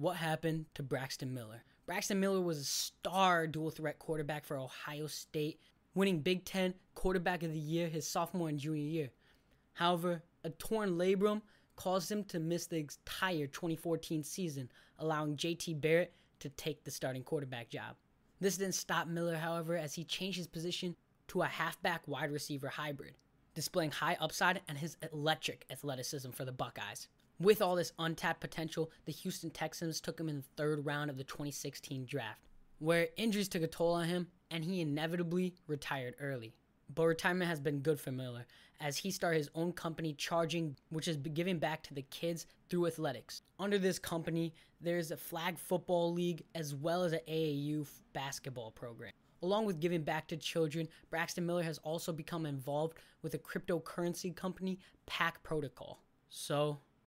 what happened to Braxton Miller? Braxton Miller was a star dual threat quarterback for Ohio State, winning Big Ten Quarterback of the Year his sophomore and junior year. However, a torn labrum caused him to miss the entire 2014 season, allowing JT Barrett to take the starting quarterback job. This didn't stop Miller, however, as he changed his position to a halfback wide receiver hybrid, displaying high upside and his electric athleticism for the Buckeyes. With all this untapped potential, the Houston Texans took him in the third round of the 2016 draft, where injuries took a toll on him and he inevitably retired early. But retirement has been good for Miller, as he started his own company, Charging, which is giving back to the kids through athletics. Under this company, there's a flag football league as well as an AAU basketball program. Along with giving back to children, Braxton Miller has also become involved with a cryptocurrency company, Pack Protocol. So,